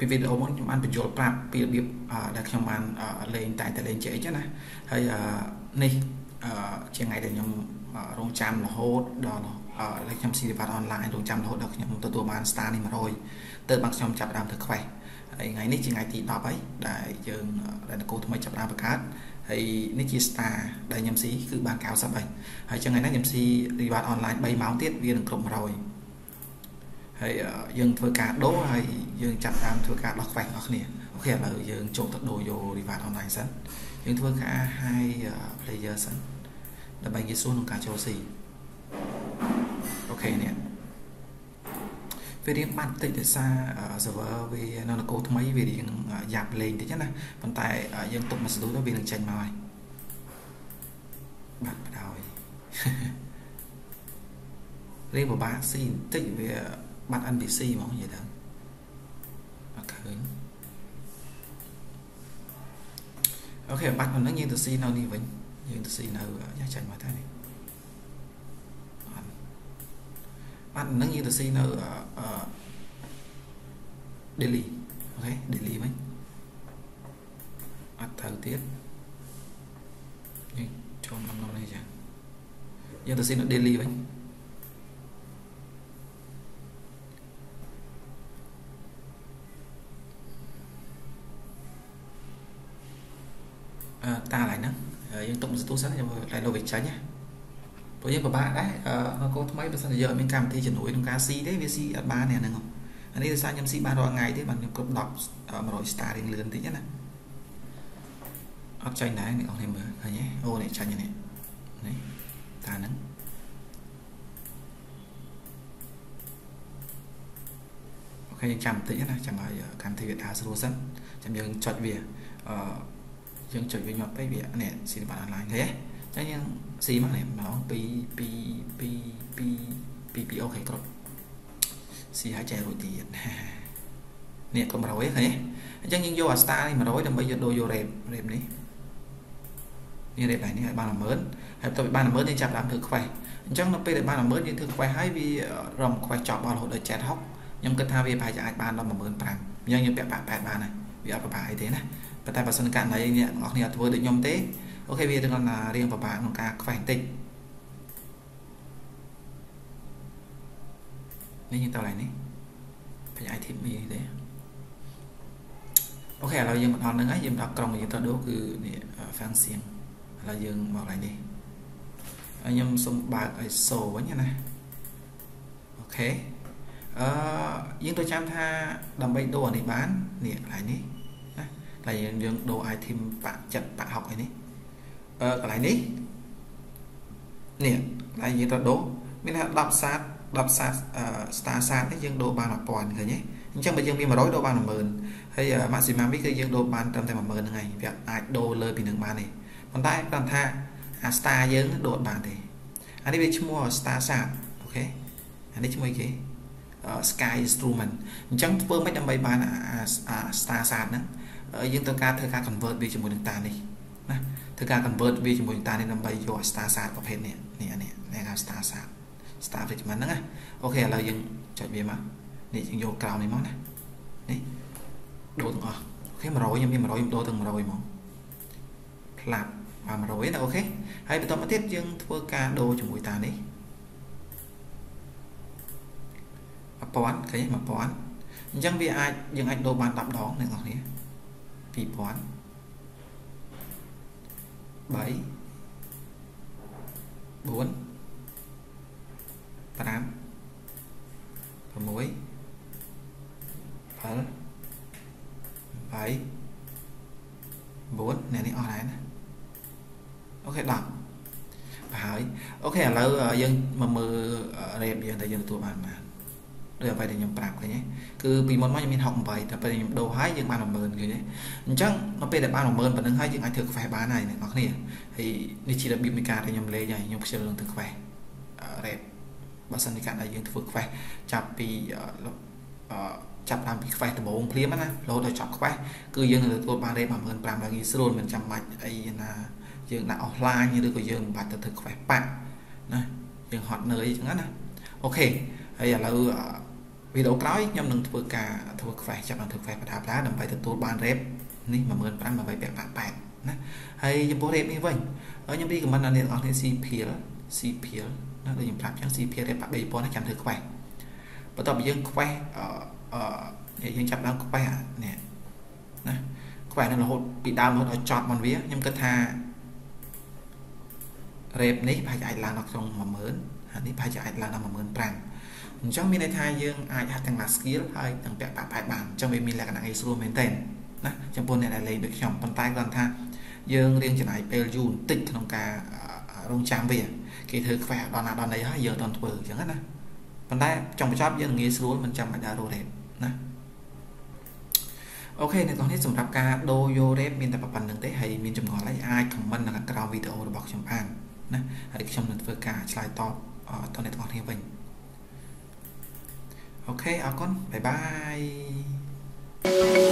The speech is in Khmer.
ពីវីដេអូមុនខ្ញុំបានបញ្យល់ប្រាប់ពីរបៀបដែលខ្ញុំបានលេងតែតែលេងចេះអីចឹងណាហើយនេះជាថ្ងៃដែលខ្ញុំរងចាំរហូតដល់ដែលខ្ញុំស៊ីវ៉ាត់អនឡាញរងចាំរហូតដល់ខ្ញុំទទួលបានស្តានេះ100ទៅបានខ្ញុំចាប់ដើមធ្វើខ្វេះហើយថ្ងៃនេះជាថ្ងៃទី10ហើយដែលយើងដែលនគរថ្មីចាប់ដើមបង្កើតហើយនេះជា star ដែលខ្ញុំស៊ីគឺបាន90ហើយហើយចឹងថ្ងៃនេះខ្ញុំស៊ី reward online 3ម៉ោងទៀតវានឹងគ្រប់100 ហើយយើងធ្វើការដូរហើយយើងចាប់តាមធ្វើការដោះខ្វែងរបស់គ្នាអូខេឥឡូវយើងចូលទៅដូរយក reward online សិនយើងធ្វើការឲ្យ player សិនដើម្បីងាយស្រួលក្នុងការចូលស៊ីអូខេនេះវារៀងបាត់តិចដោយសារ server វានៅនគរថ្មីវារៀងយ៉ាប់លេងតិចណាប៉ុន្តែយើងទុកមួយស្ទូទៅវានឹងចេញមកហើយបាត់បដ ហើយរៀងពិបាកស៊ីបន្តិចវា បាត់ NPC ហ្មងនិយាយទៅអត់ឃើញអូខេបាត់ប៉ុណ្ណឹងយើងទៅស៊ីនៅនេះវិញយើងទៅស៊ីនៅយ៉ាចាញ់មកតែនេះបាត់ប៉ុណ្ណឹងយើងទៅស៊ីនៅអឺ Delhi អូខេ Delhi វិញអត់ត្រូវទៀតយើងចូលក្នុងនេះចាយើងទៅស៊ីនៅ Delhi វិញ យើងទុកមួយសន្ទុះសិនខ្ញុំតែលោកវាចាញ់ណាព្រោះយើងពិបាកដែរកូនថ្មីបើសិនជាយើងអត់មានកម្មវិធីជំនួយក្នុងការស៊ីទេវាស៊ីអត់បានទេអាហ្នឹងអានេះដោយសារខ្ញុំស៊ីបានរាល់ថ្ងៃទេបាទខ្ញុំគ្រប់10 100 star រៀងលឿនតិចណាអត់ចាញ់ដែរអ្នកអស់គ្នាមើលឃើញទេអូនេះចាញ់នេះនេះតាហ្នឹងអូខេយើងចាំបន្តិចណាចាំឲ្យកម្មវិធីវាថាស្រួលសិនចាំយើងចុចវាអឺ យើងចុចវាញាត់ពេកវានេះស៊ីបាត់អនឡាញឃើញទេអញ្ចឹងយើងស៊ីមកនេះម្ដង2 2 2 2 2អូខេគ្រប់ស៊ីហើយចែករួចទៀតនេះកុំរយឃើញទេអញ្ចឹងយើងយកអា star នេះ100ដើម្បីយកដូរយក rate rate នេះនេះ rate បែបនេះឲ្យបាន10000ហើយបន្ទាប់ពីបាន10000យើងចាប់ដើមធ្វើ quest អញ្ចឹងនៅពេលដែលបាន10000យើងធ្វើ quest ហើយវារំ quest ចប់ដល់រហូតដល់760ខ្ញុំគិតថាវាប្រហែលជាអាចបានដល់15000អញ្ចឹងយើងពាក់បាក់8បានហើយវាអត់ប្រហែលអីទេណា ប៉ុន្តែបើសិនករណីអ្នកទាំងអស់គ្នាអត់ធ្វើដូចខ្ញុំទេអូខេវានឹងថារៀងពិបាកក្នុងការខ្វែងតិចនេះយើងទៅឡើយនេះពេញ item នេះទេអូខេឥឡូវយើងមកដល់នឹងហើយយើងដល់ក្រុមយើងទៅដូរគឺនេះ function ឥឡូវយើងមកឡើយនេះហើយខ្ញុំសូមបើក ISO វិញណាអូខេអឺយើងទៅចាំថាដើម្បីដូរអានេះបាននេះកន្លែងនេះ តែយើងយើងដូរ item បាក់ចិត្តបាក់ហុកអីនេះអឺកន្លែងនេះនេះកន្លែងយើងត្រូវដូរមានថា10សាត10សាត star សាតនេះយើងដូរបាន1000ឃើញទេអញ្ចឹងបើយើងមាន100ដូរបាន10000ហើយ maximum នេះគឺយើងដូរបានត្រឹមតែ10000ហ្នឹងឯងវាអាចដូរលើពីនឹងបានទេប៉ុន្តែគ្រាន់ថាអា star យើងដូរបានទេអានេះវាឈ្មោះ star សាតអូខេអានេះឈ្មោះអីគេ sky instrument អញ្ចឹងធ្វើមិនដើម្បីបានអា star សាតហ្នឹង យើងត្រូវការធ្វើការ convert វាជាមួយនឹងតានេះណាធ្វើការ convert វាជាមួយនឹងតានេះដើម្បីយក star sat ប្រភេទនេះនេះនេះគេហៅ star sat star fragment ហ្នឹងណាអូខេឥឡូវយើងចុចវាមកនេះយើងយកក្រោមនេះមកណានេះដូរទាំងអស់អូខេ100ខ្ញុំមាន100ខ្ញុំដូរទាំង100ហ្មងផ្លាប់100ណាអូខេហើយបន្តមកទៀតយើងធ្វើការដូរជាមួយតានេះ1000ឃើញ1000អញ្ចឹងវាអាចយើងអាចដូរបាន10ដងអ្នកនរគ្នា 2000 3 4 5 6 7 8 9អ្នកនេះអស់ហើយណា okay 10បាទហើយ okay ឥឡូវយើងមកមើល rep យើងតែយើងទទួលបានបាទ អ្វីដែលខ្ញុំប្រាប់ឃើញទេគឺពីមុនមកខ្ញុំមាន68តែពេលខ្ញុំដូរហើយយើងបាន10000ឃើញទេអញ្ចឹងនៅពេលដែលបាន10000ប៉ុណ្្នឹងហើយយើងអាចធ្វើ quest បានហើយអ្នកនរគ្នាហើយនេះជារបៀបនៃការដែលខ្ញុំលេងហើយខ្ញុំខ្ជិលនឹងធ្វើ quest rep បើសិនជាការដែលយើងធ្វើ quest ចាប់ពីអឺចាប់តាមពីខ្វេះដំបូងភ្លាមណារហូតដល់ចប់ខ្វេះគឺយើងនឹងទទួលបានរេ15000ដល់ងាយស្រួលមិនចាំបាច់អីណាយើងដាក់ offline ឬក៏យើងមិនបាច់ទៅធ្វើខ្វេះប៉ាក់ណាយើងហត់នឿយអញ្ចឹងណាអូខេហើយឥឡូវ វីដេអូក្រោយខ្ញុំនឹងធ្វើការធ្វើ quest ចាប់នឹងធ្វើ quest បណ្ដាបណ្ដាដើម្បីទទួលបាន rate នេះ15000ដើម្បីពាក់88ណាហើយចំពោះ rate នេះវិញខ្ញុំ recommend ដល់អ្នកទាំងអស់គ្នា CPL CPL ណាដូចខ្ញុំប្រាប់ចឹង CPL rate 3000ណាចាំធ្វើ quest បន្ទាប់ពីយើង quest អឺយើងចាប់ដើម quest នេះណា quest នឹងរហូតពីដើមរហូតដល់ចប់មកវាខ្ញុំគិតថា rate នេះប្រហែលអាចឡើងដល់ក្នុង10000ហើយនេះប្រហែលអាចឡើងដល់15000 អញ្ចឹងមានន័យថាយើងអាចហាត់ទាំង last skill ហើយទាំងពាក់ប៉ាក់ផែបានអញ្ចឹងវាមានលក្ខណៈងាយស្រួលមែនទែនណាចំពោះអ្នកដែលលេងដូចខ្ញុំប៉ុន្តែគាត់ថាយើងរៀងចំណាយពេលយូរបន្តិចក្នុងការរងចាំវាគេធ្វើខ្វះដល់ណាដល់ណីហើយយើងអត់ធ្វើអញ្ចឹងណាប៉ុន្តែចុងបញ្ចប់យើងងាយស្រួលមិនចាំបាច់ដើររស់រ៉េតណាអូខេអ្នកទាំងនេះសម្រាប់ការដូរយករ៉េតមានតែប៉ុណ្្នឹងទេហើយមានចម្ងល់អីអាច comment នៅខាងក្រោមវីដេអូរបស់ខ្ញុំបានណាហើយខ្ញុំនឹងធ្វើការឆ្លើយតបដល់អ្នកទាំងអស់គ្នាវិញ អូខេអរគុណបាយបាយ